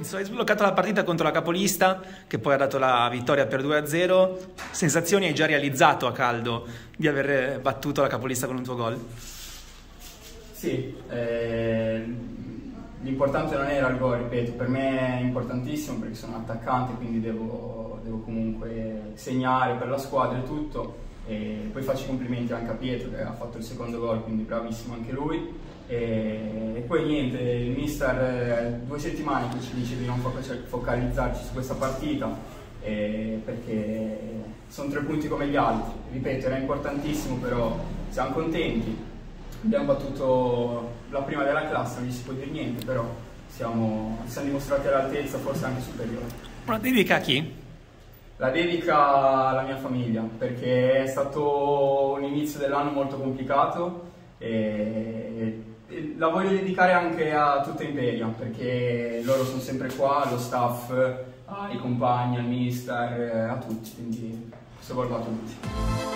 Lorenzo, hai sbloccato la partita contro la capolista che poi ha dato la vittoria per 2-0. Sensazioni hai già realizzato a caldo di aver battuto la capolista con un tuo gol? Sì, eh, l'importante non era il gol, ripeto, per me è importantissimo perché sono attaccante, quindi devo, devo comunque segnare per la squadra e tutto. E poi faccio i complimenti anche a Pietro che ha fatto il secondo gol, quindi bravissimo anche lui. E poi niente, il mister eh, due settimane che ci dice di non focalizzarci su questa partita eh, perché sono tre punti come gli altri. Ripeto, era importantissimo, però siamo contenti. Abbiamo battuto la prima della classe, non gli si può dire niente, però siamo, siamo dimostrati all'altezza, forse anche superiore. Una dedica a chi? La dedica alla mia famiglia, perché è stato un inizio dell'anno molto complicato e la voglio dedicare anche a tutta Imperia perché loro sono sempre qua, allo staff, ai compagni, al mister, a tutti, quindi questo va a tutti.